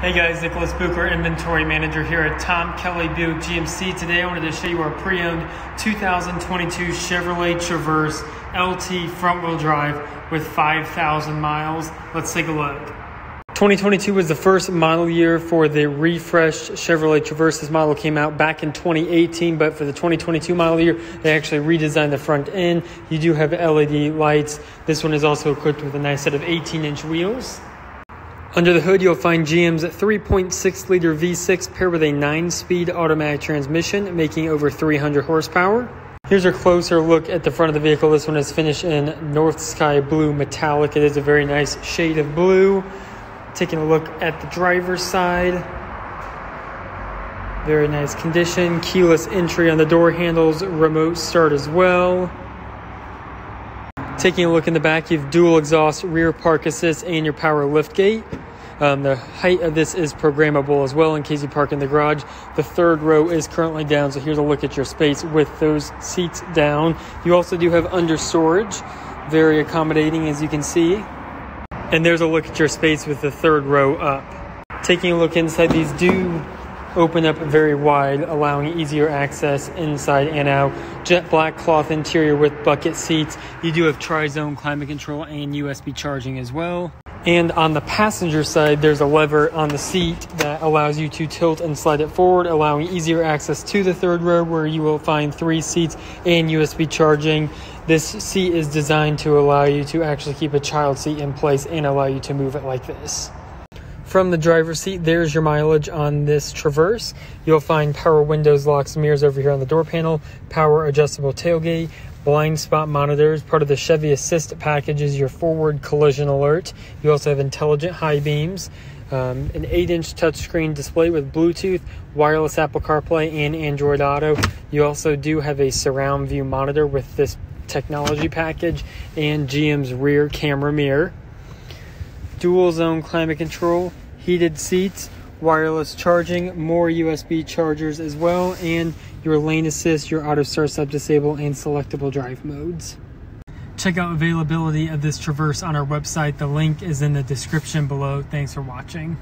Hey guys, Nicholas Bucher, Inventory Manager here at Tom Kelley Buick GMC. Today I wanted to show you our pre-owned 2022 Chevrolet Traverse LT front wheel drive with 5,000 miles. Let's take a look. 2022 was the first model year for the refreshed Chevrolet Traverse. This model came out back in 2018, but for the 2022 model year, they actually redesigned the front end. You do have LED lights. This one is also equipped with a nice set of 18 inch wheels. Under the hood, you'll find GM's 3.6 liter V6 paired with a 9 speed automatic transmission, making over 300 horsepower. Here's a closer look at the front of the vehicle. This one is finished in North Sky Blue Metallic. It is a very nice shade of blue. Taking a look at the driver's side. Very nice condition. Keyless entry on the door handles, remote start as well. Taking a look in the back, you have dual exhaust rear park assist and your power lift gate. Um, the height of this is programmable as well in case you park in the garage. The third row is currently down, so here's a look at your space with those seats down. You also do have under storage, very accommodating as you can see. And there's a look at your space with the third row up. Taking a look inside, these do open up very wide, allowing easier access inside and out. Jet black cloth interior with bucket seats. You do have tri-zone climate control and USB charging as well. And on the passenger side, there's a lever on the seat that allows you to tilt and slide it forward, allowing easier access to the third row where you will find three seats and USB charging. This seat is designed to allow you to actually keep a child seat in place and allow you to move it like this. From the driver's seat, there's your mileage on this Traverse. You'll find power windows, locks, mirrors over here on the door panel, power adjustable tailgate, blind spot monitors. Part of the Chevy Assist package is your forward collision alert. You also have intelligent high beams, um, an 8-inch touchscreen display with Bluetooth, wireless Apple CarPlay, and Android Auto. You also do have a surround view monitor with this technology package and GM's rear camera mirror. Dual zone climate control, heated seats, wireless charging, more USB chargers as well, and your lane assist, your auto start stop disable, and selectable drive modes. Check out availability of this Traverse on our website. The link is in the description below. Thanks for watching.